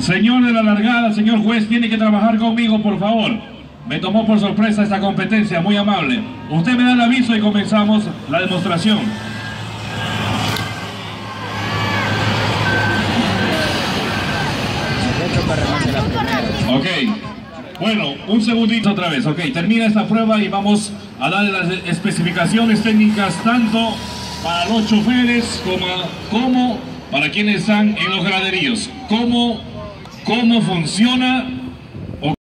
Señor de la largada, señor juez, tiene que trabajar conmigo, por favor. Me tomó por sorpresa esta competencia, muy amable. Usted me da el aviso y comenzamos la demostración. Ok, bueno, un segundito otra vez. Ok, termina esta prueba y vamos a darle las especificaciones técnicas tanto para los choferes como, como para quienes están en los graderíos. Cómo, cómo funciona